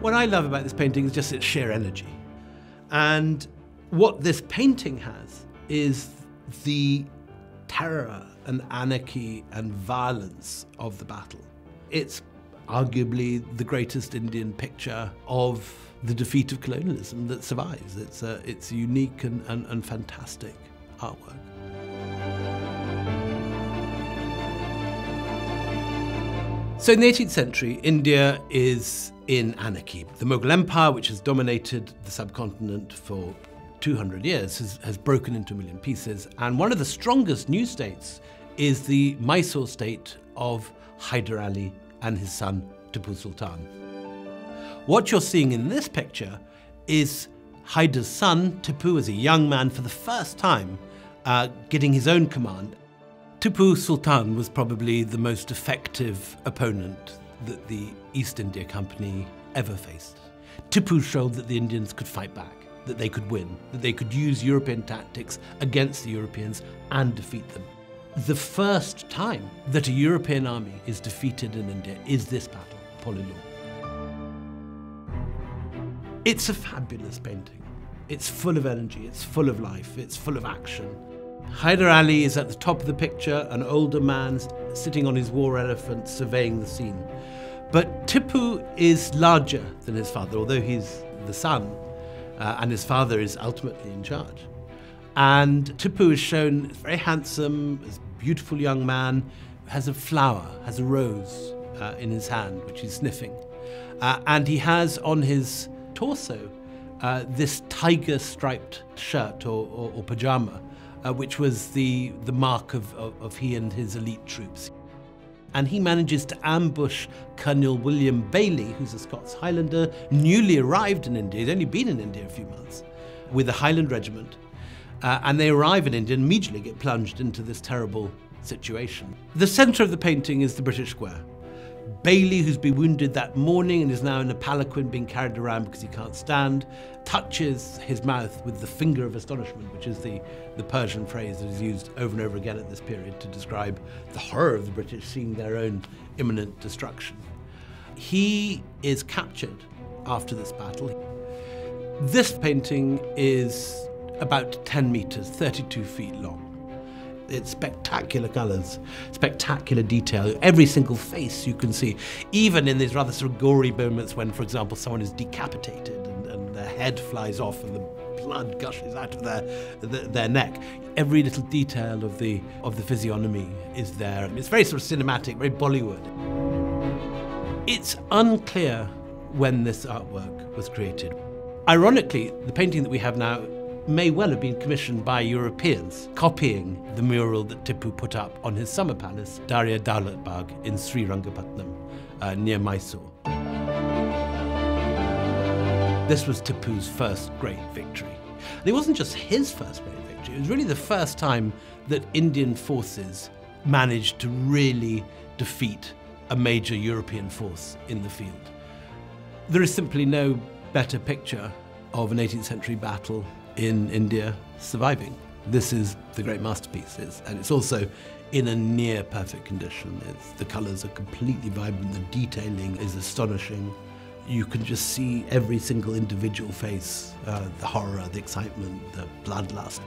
What I love about this painting is just its sheer energy. And what this painting has is the terror and anarchy and violence of the battle. It's arguably the greatest Indian picture of the defeat of colonialism that survives. It's a, it's a unique and, and, and fantastic artwork. So in the 18th century, India is in anarchy. The Mughal Empire, which has dominated the subcontinent for 200 years, has, has broken into a million pieces. And one of the strongest new states is the Mysore state of Hyder Ali and his son Tipu Sultan. What you're seeing in this picture is Hyder's son, Tipu, as a young man for the first time, uh, getting his own command Tipu Sultan was probably the most effective opponent that the East India Company ever faced. Tipu showed that the Indians could fight back, that they could win, that they could use European tactics against the Europeans and defeat them. The first time that a European army is defeated in India is this battle, Pollilur. It's a fabulous painting. It's full of energy, it's full of life, it's full of action. Hyder Ali is at the top of the picture, an older man sitting on his war elephant surveying the scene. But Tipu is larger than his father, although he's the son, uh, and his father is ultimately in charge. And Tipu is shown very handsome, as beautiful young man, has a flower, has a rose uh, in his hand, which he's sniffing. Uh, and he has on his torso uh, this tiger striped shirt or, or, or pajama, uh, which was the, the mark of, of, of he and his elite troops. And he manages to ambush Colonel William Baillie, who's a Scots Highlander, newly arrived in India. He'd only been in India a few months, with a Highland regiment. Uh, and they arrive in India and immediately get plunged into this terrible situation. The centre of the painting is the British Square. Baillie, who's been wounded that morning and is now in a palanquin being carried around because he can't stand, touches his mouth with the finger of astonishment, which is the, the Persian phrase that is used over and over again at this period to describe the horror of the British seeing their own imminent destruction. He is captured after this battle. This painting is about 10 metres, 32 feet long. It's spectacular colours, spectacular detail. Every single face you can see, even in these rather sort of gory moments when, for example, someone is decapitated and, and their head flies off and the blood gushes out of their, their, their neck. Every little detail of the of the physiognomy is there. It's very sort of cinematic, very Bollywood. It's unclear when this artwork was created. Ironically, the painting that we have now may well have been commissioned by Europeans, copying the mural that Tipu put up on his summer palace, Darya Daulat Bagh in Srirangapatnam, uh, near Mysore. This was Tipu's first great victory. And it wasn't just his first great victory, it was really the first time that Indian forces managed to really defeat a major European force in the field. There is simply no better picture of an 18th century battle in India surviving. This is the great masterpiece, and it's also in a near perfect condition. It's, the colours are completely vibrant, the detailing is astonishing. You can just see every single individual face, uh, the horror, the excitement, the bloodlust.